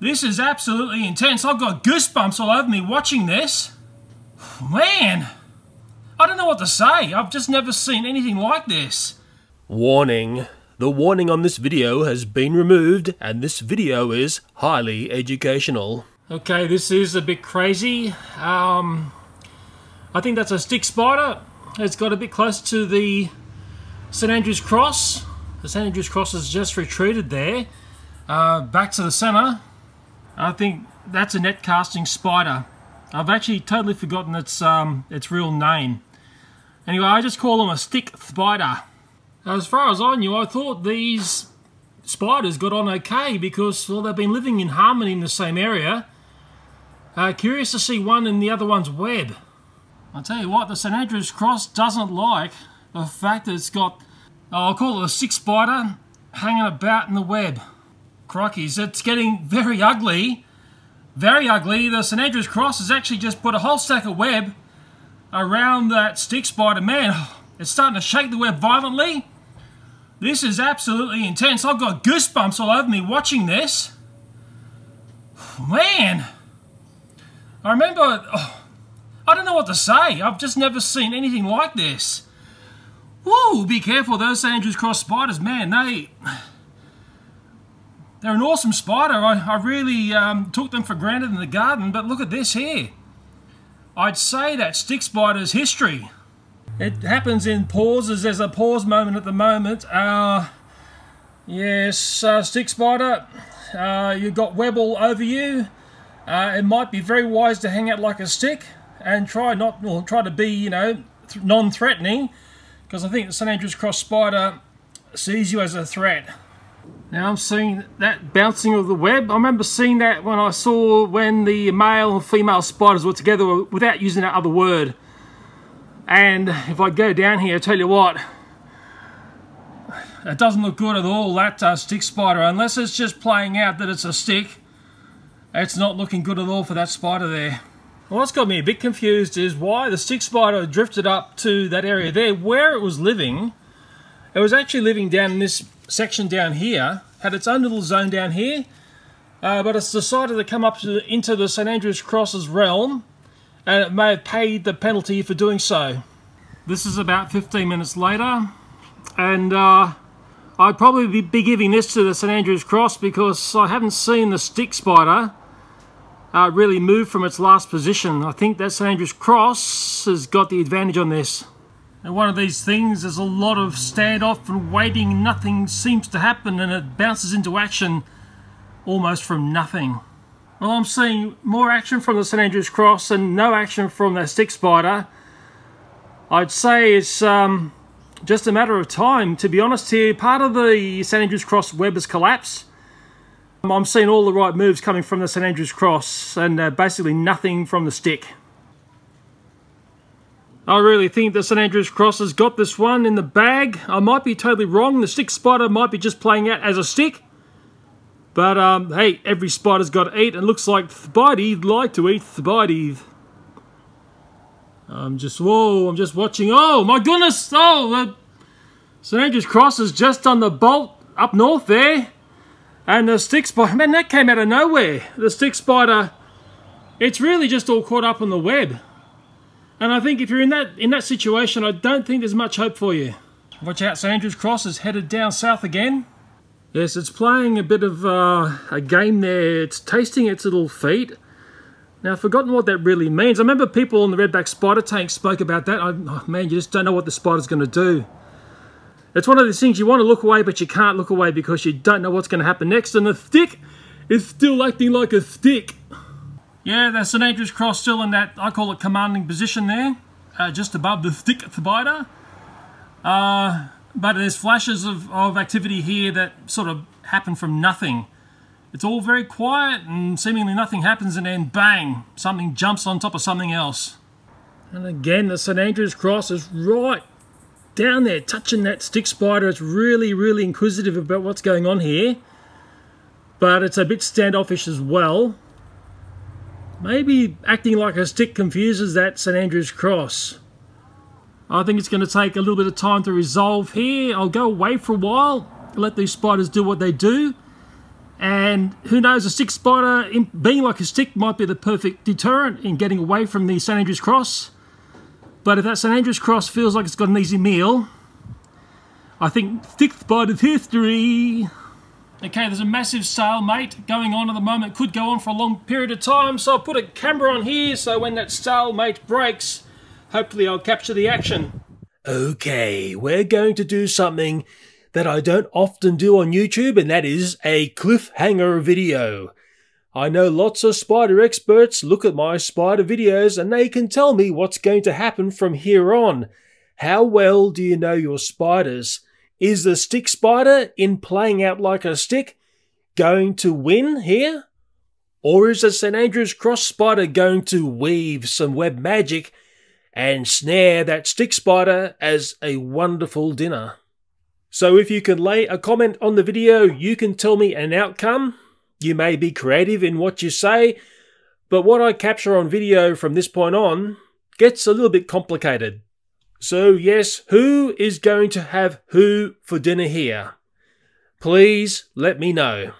This is absolutely intense. I've got goosebumps all over me watching this. Man, I don't know what to say. I've just never seen anything like this. Warning. The warning on this video has been removed and this video is highly educational. Okay, this is a bit crazy. Um, I think that's a stick spider. It's got a bit close to the St Andrew's Cross. The St Andrew's Cross has just retreated there. Uh, back to the centre. I think that's a net casting spider. I've actually totally forgotten its um, its real name. Anyway, I just call them a stick spider. As far as I knew, I thought these spiders got on okay because well, they've been living in harmony in the same area. Uh, curious to see one in the other one's web. I'll tell you what, the St Andrew's Cross doesn't like the fact that it's got, oh, I'll call it a stick spider, hanging about in the web. Crikeys, it's getting very ugly. Very ugly. The St Andrew's Cross has actually just put a whole stack of web around that stick spider. Man, it's starting to shake the web violently. This is absolutely intense. I've got goosebumps all over me watching this. Man, I remember, oh, I don't know what to say. I've just never seen anything like this. Whoa, be careful, those St. Andrew's Cross spiders, man, they... They're an awesome spider. I, I really um, took them for granted in the garden, but look at this here. I'd say that stick spider's history. It happens in pauses. There's a pause moment at the moment. Uh, yes, uh, stick spider, uh, you've got web all over you. Uh, it might be very wise to hang out like a stick and try not, well, try to be, you know, non-threatening, because I think the St Andrew's Cross spider sees you as a threat. Now I'm seeing that bouncing of the web. I remember seeing that when I saw when the male and female spiders were together without using that other word. And if I go down here, I tell you what, it doesn't look good at all, that uh, stick spider. Unless it's just playing out that it's a stick, it's not looking good at all for that spider there. what's got me a bit confused is why the stick spider drifted up to that area there. Where it was living, it was actually living down in this section down here, had its own little zone down here, uh, but it's decided to come up to, into the St Andrew's Cross's realm, and it may have paid the penalty for doing so. This is about 15 minutes later, and uh, I'd probably be giving this to the St Andrew's Cross because I haven't seen the stick spider uh, really move from its last position. I think that St Andrew's Cross has got the advantage on this. And one of these things, there's a lot of standoff and waiting, nothing seems to happen, and it bounces into action almost from nothing. Well, I'm seeing more action from the St Andrew's Cross and no action from the stick spider. I'd say it's um, just a matter of time. To be honest here, part of the St Andrew's Cross web has collapsed. I'm seeing all the right moves coming from the St Andrew's Cross and uh, basically nothing from the stick. I really think the St Andrew's Cross has got this one in the bag. I might be totally wrong. The stick spider might be just playing out as a stick. But, um, hey, every spider's got to eat, and looks like Spidey'd like to eat Spidey. I'm just, whoa, I'm just watching. Oh, my goodness! Oh, the St Andrew's Cross is just on the bolt up north there. And the stick spider, man, that came out of nowhere. The stick spider, it's really just all caught up on the web. And I think if you're in that in that situation, I don't think there's much hope for you. Watch out, St Andrew's Cross is headed down south again. Yes, it's playing a bit of uh, a game there. It's tasting its little feet. Now, I've forgotten what that really means. I remember people on the Redback Spider Tank spoke about that. I, oh, man, you just don't know what the spider's going to do. It's one of those things you want to look away, but you can't look away because you don't know what's going to happen next. And the stick is still acting like a stick. Yeah, the St Andrew's Cross still in that, I call it commanding position there, uh, just above the stick spider. Uh, but there's flashes of, of activity here that sort of happen from nothing. It's all very quiet and seemingly nothing happens and then bang, something jumps on top of something else. And again, the St Andrew's Cross is right down there touching that stick spider. It's really, really inquisitive about what's going on here. But it's a bit standoffish as well. Maybe acting like a stick confuses that St Andrew's Cross. I think it's going to take a little bit of time to resolve here. I'll go away for a while, let these spiders do what they do. And who knows, a stick spider, being like a stick, might be the perfect deterrent in getting away from the St Andrew's Cross. But if that St Andrew's Cross feels like it's got an easy meal, I think stick spider's history. Okay, there's a massive sale, mate, going on at the moment. Could go on for a long period of time, so I'll put a camera on here so when that sale, mate, breaks, hopefully I'll capture the action. Okay, we're going to do something that I don't often do on YouTube, and that is a cliffhanger video. I know lots of spider experts look at my spider videos and they can tell me what's going to happen from here on. How well do you know your spiders? Is the stick spider, in playing out like a stick, going to win here? Or is the St. Andrew's cross spider going to weave some web magic and snare that stick spider as a wonderful dinner? So if you can lay a comment on the video, you can tell me an outcome. You may be creative in what you say, but what I capture on video from this point on gets a little bit complicated. So yes, who is going to have who for dinner here? Please let me know.